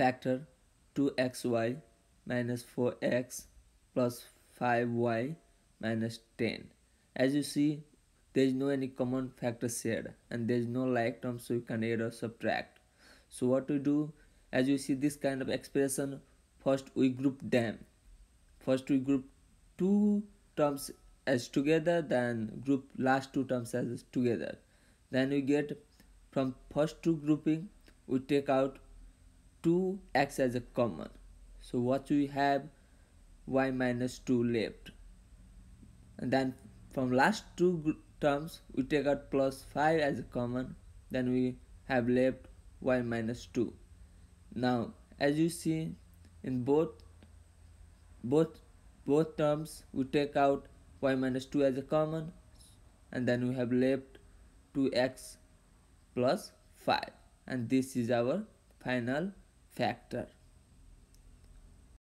factor 2xy minus 4x plus 5y minus 10 as you see there is no any common factor shared and there is no like term so you can add or subtract. So what we do as you see this kind of expression first we group them. First we group two terms as together then group last two terms as together. Then we get from first two grouping we take out 2x as a common. So what we have? y minus 2 left. And then from last two terms we take out plus 5 as a common. Then we have left y minus 2 now as you see in both both both terms we take out y minus 2 as a common. And then we have left 2x plus 5 and this is our final factor